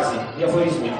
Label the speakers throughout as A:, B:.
A: фрази
B: и афоризмы.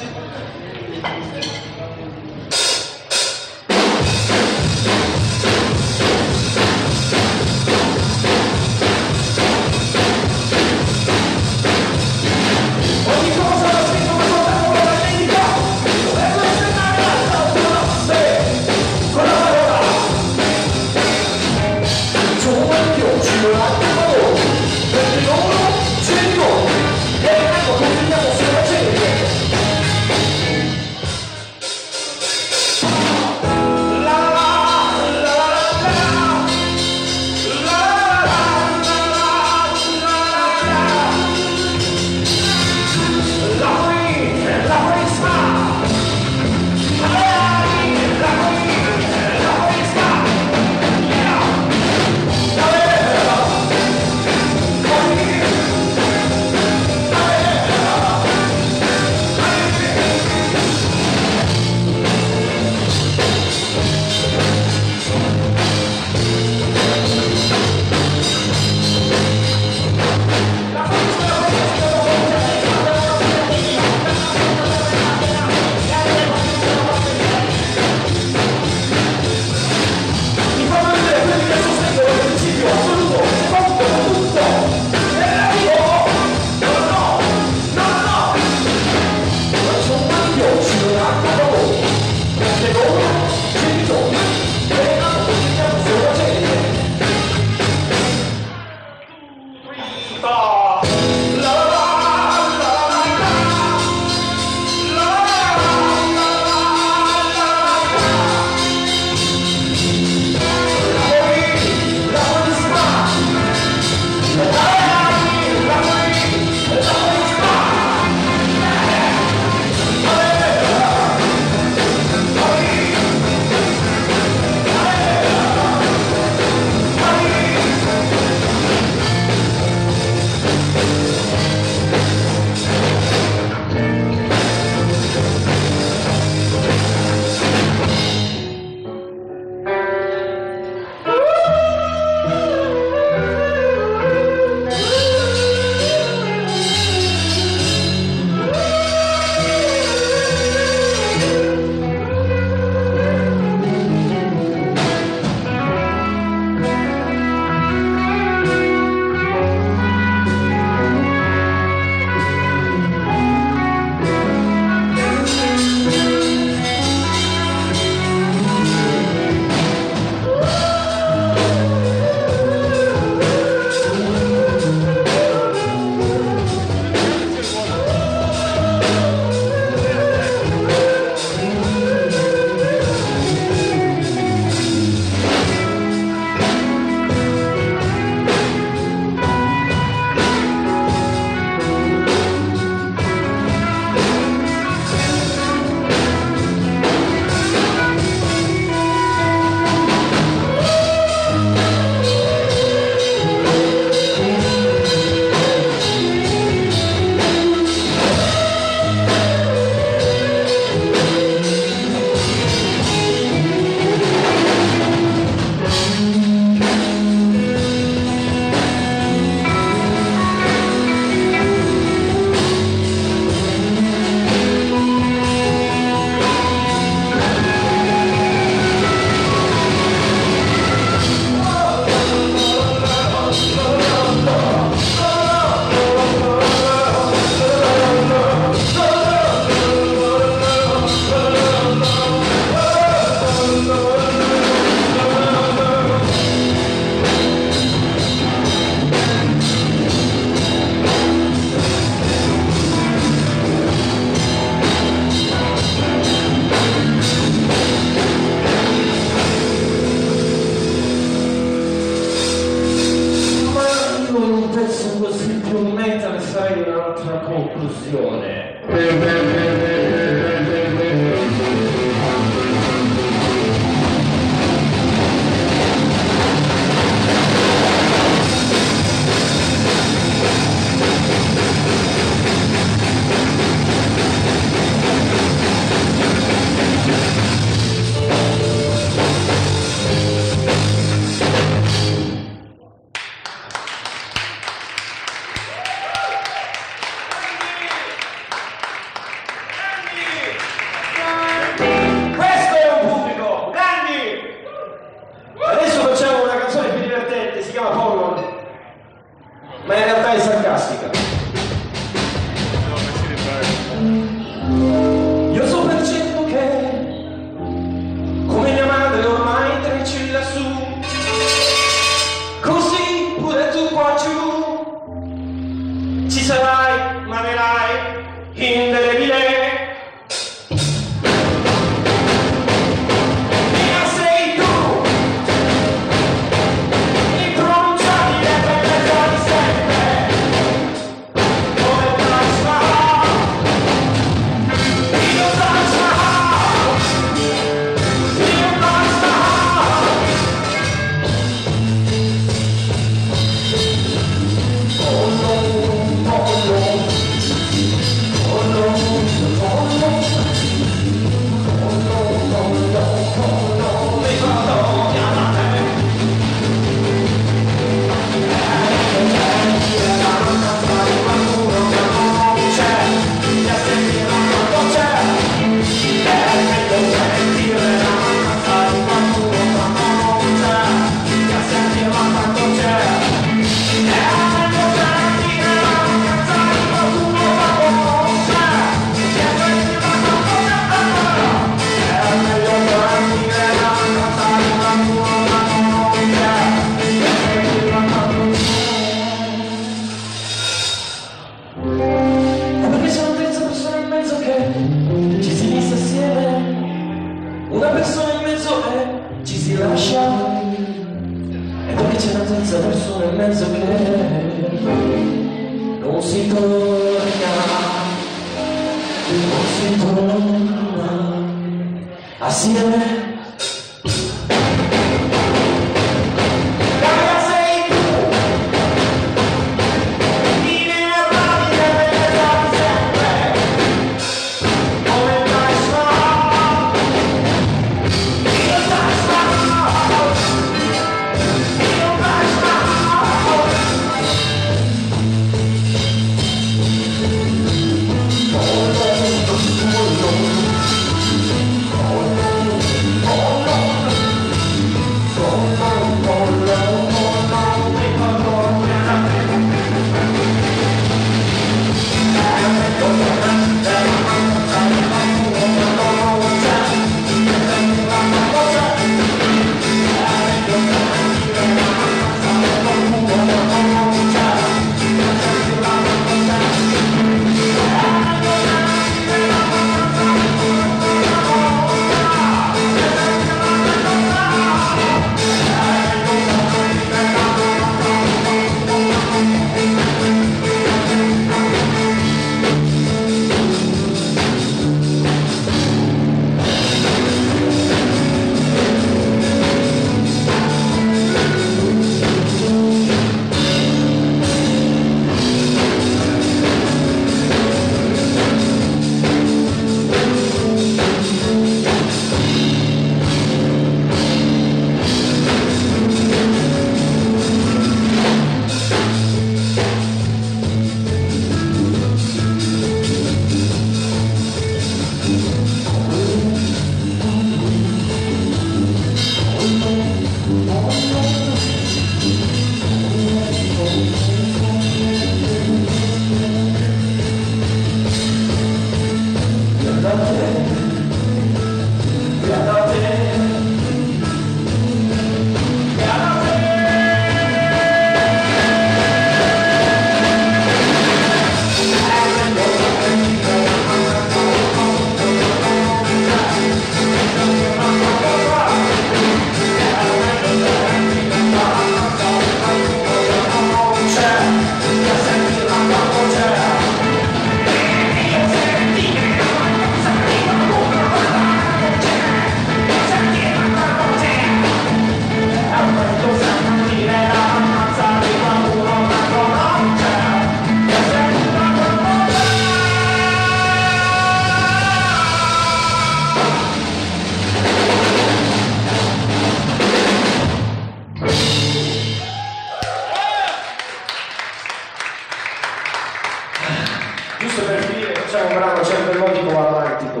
C: Giusto per finire, facciamo un brano sempre melodico ma romantico.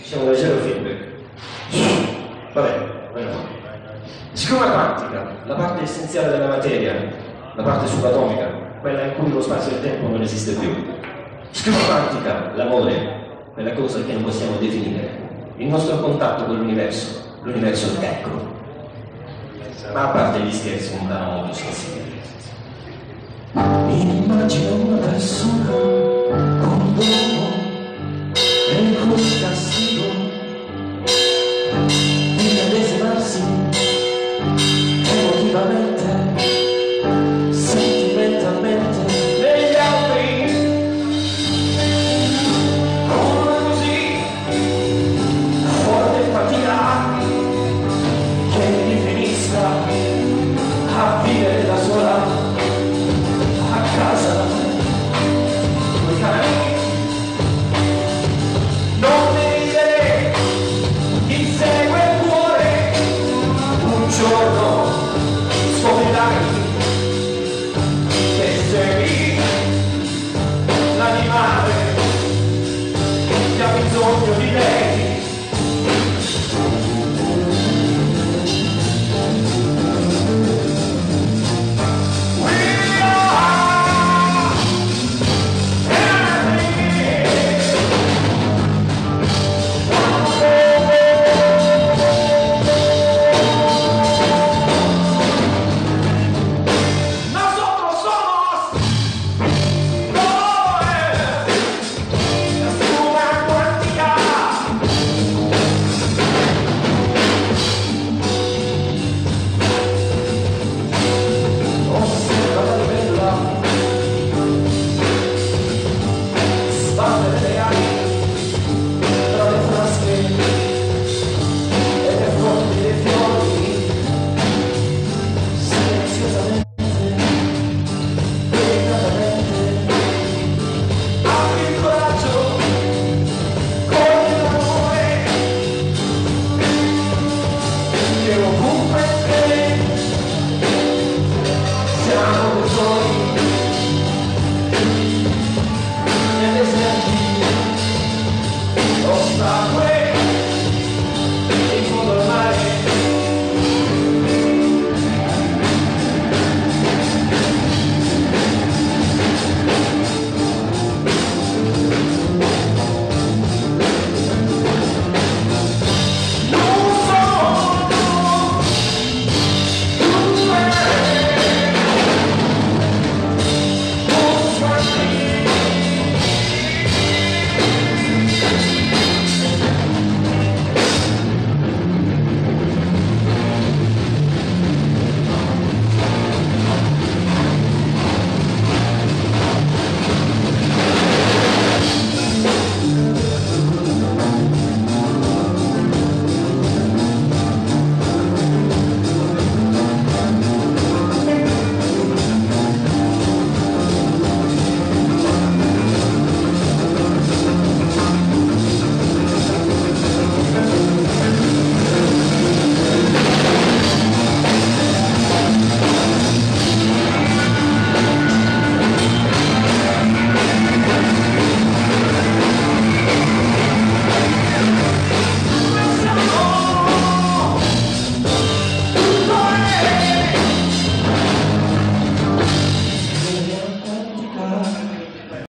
C: Siamo leggero feedback. Vabbè, meno. Siccome la quantica, la parte essenziale della materia, la parte subatomica, quella in cui lo spazio e il tempo non esiste più. Siccome la l'amore, quella cosa che non possiamo definire, il nostro contatto con l'universo, l'universo ecco. Ma a parte gli scherzi, un brano molto sensibile. Immagina una persona con un uomo e